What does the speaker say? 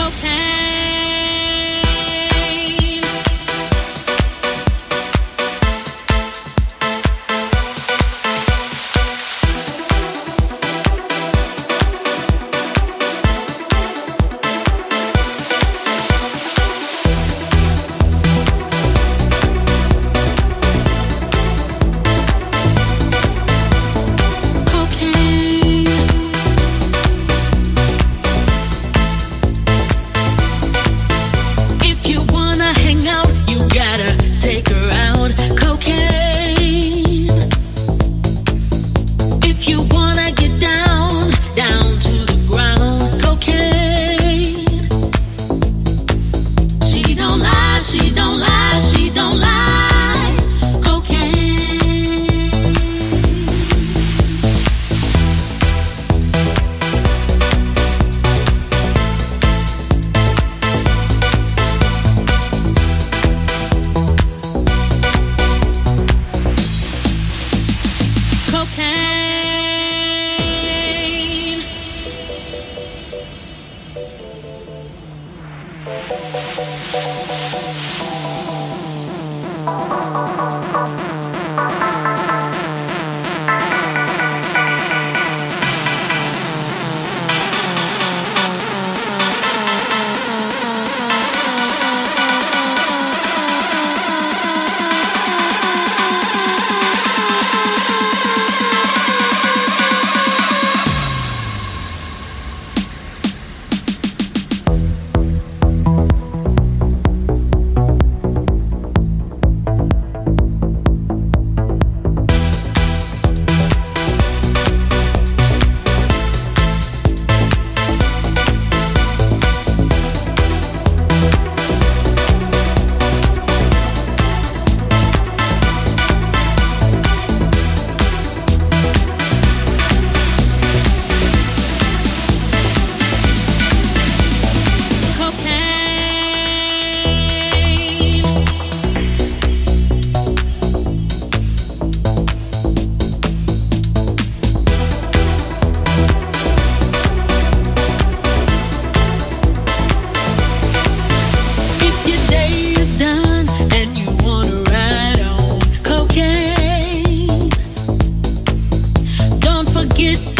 Cocaine. pain. it